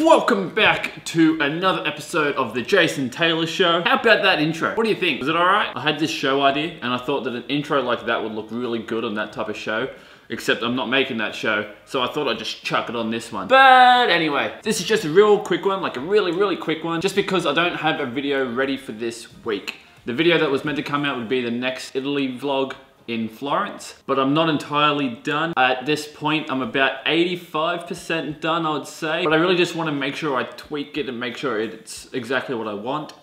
Welcome back to another episode of the Jason Taylor Show. How about that intro? What do you think? Was it alright? I had this show idea and I thought that an intro like that would look really good on that type of show. Except I'm not making that show, so I thought I'd just chuck it on this one. But anyway, this is just a real quick one, like a really, really quick one, just because I don't have a video ready for this week. The video that was meant to come out would be the next Italy vlog in Florence, but I'm not entirely done. At this point, I'm about 85% done, I would say. But I really just wanna make sure I tweak it and make sure it's exactly what I want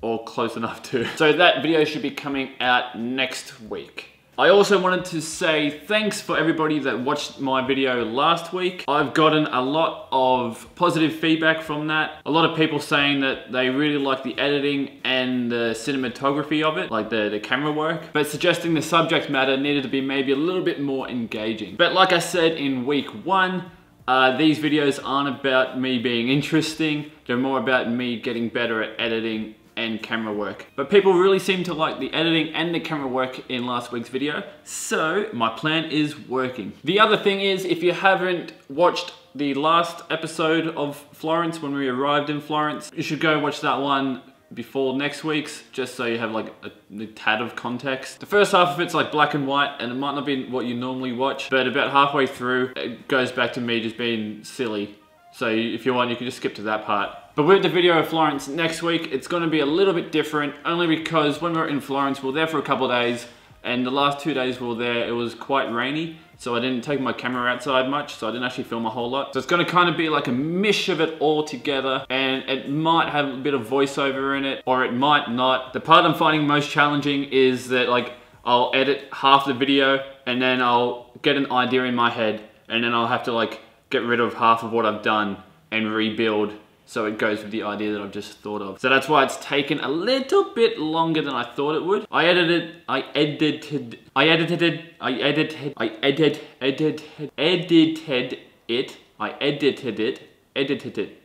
or close enough to. So that video should be coming out next week. I also wanted to say thanks for everybody that watched my video last week. I've gotten a lot of positive feedback from that. A lot of people saying that they really like the editing and the cinematography of it, like the, the camera work, but suggesting the subject matter needed to be maybe a little bit more engaging. But like I said in week one, uh, these videos aren't about me being interesting, they're more about me getting better at editing and camera work. But people really seem to like the editing and the camera work in last week's video, so my plan is working. The other thing is, if you haven't watched the last episode of Florence when we arrived in Florence, you should go watch that one before next week's, just so you have like a, a, tad of context. The first half of it's like black and white, and it might not be what you normally watch, but about halfway through, it goes back to me just being silly. So if you want, you can just skip to that part. But with the video of Florence next week, it's gonna be a little bit different, only because when we were in Florence, we were there for a couple days, and the last two days we were there, it was quite rainy, so I didn't take my camera outside much, so I didn't actually film a whole lot. So it's gonna kind of be like a mish of it all together, and it might have a bit of voiceover in it, or it might not. The part I'm finding most challenging is that like, I'll edit half the video, and then I'll get an idea in my head, and then I'll have to like, get rid of half of what I've done and rebuild so it goes with the idea that I've just thought of. So that's why it's taken a little bit longer than I thought it would. I edited, I edited, I edited, I edited, I edited, edited, edited it, I edited it, edited it.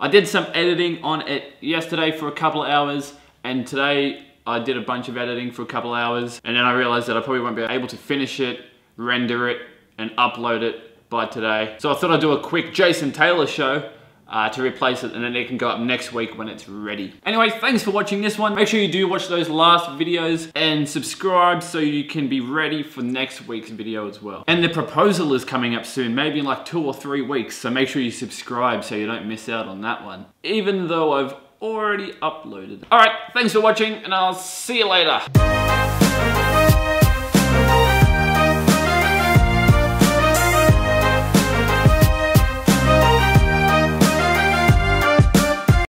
I did some editing on it yesterday for a couple of hours and today I did a bunch of editing for a couple of hours and then I realized that I probably won't be able to finish it, render it, and upload it by today. So I thought I'd do a quick Jason Taylor show uh, to replace it and then it can go up next week when it's ready. Anyway, thanks for watching this one. Make sure you do watch those last videos and subscribe so you can be ready for next week's video as well. And the proposal is coming up soon, maybe in like two or three weeks, so make sure you subscribe so you don't miss out on that one. Even though I've already uploaded. All right, thanks for watching and I'll see you later.